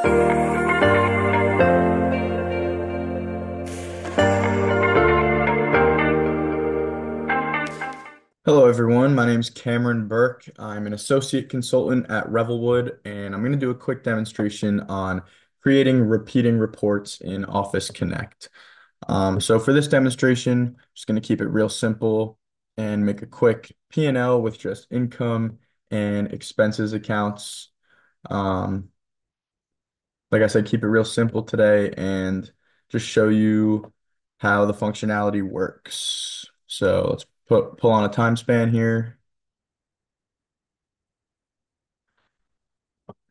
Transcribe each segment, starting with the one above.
Hello, everyone. My name is Cameron Burke. I'm an associate consultant at Revelwood, and I'm going to do a quick demonstration on creating repeating reports in OfficeConnect. Um, so for this demonstration, I'm just going to keep it real simple and make a quick P&L with just income and expenses accounts. Um, like I said, keep it real simple today and just show you how the functionality works. So let's put pull on a time span here.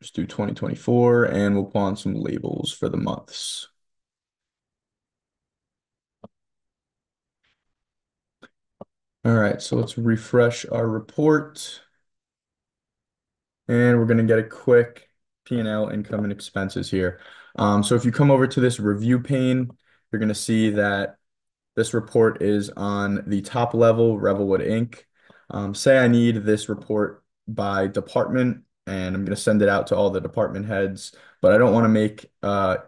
Just do 2024 and we'll pull on some labels for the months. All right, so let's refresh our report. And we're going to get a quick P&L income and expenses here. Um, so if you come over to this review pane, you're going to see that this report is on the top level, Revelwood Inc. Um, say I need this report by department, and I'm going to send it out to all the department heads, but I don't want to make uh,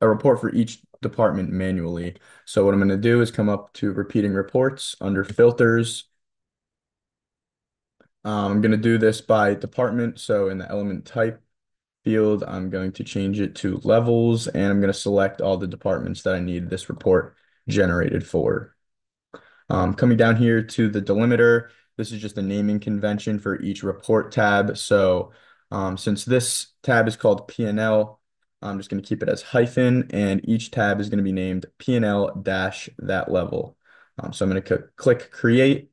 a report for each department manually. So what I'm going to do is come up to repeating reports under filters. Um, I'm going to do this by department. So in the element type field, I'm going to change it to levels, and I'm going to select all the departments that I need this report generated for. Um, coming down here to the delimiter, this is just a naming convention for each report tab. So um, since this tab is called P&L, I'm just going to keep it as hyphen, and each tab is going to be named P&L dash that level. Um, so I'm going to click create.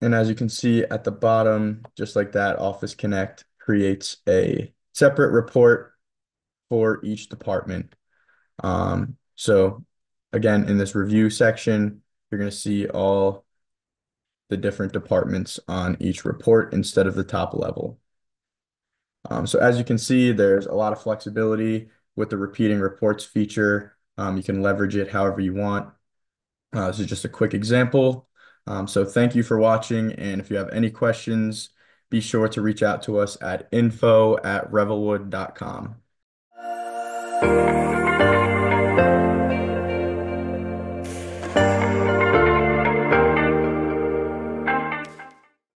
And as you can see at the bottom, just like that, OfficeConnect creates a separate report for each department. Um, so again, in this review section, you're going to see all the different departments on each report instead of the top level. Um, so as you can see, there's a lot of flexibility with the repeating reports feature. Um, you can leverage it however you want. Uh, this is just a quick example. Um, so thank you for watching. And if you have any questions, be sure to reach out to us at info at revelwood.com.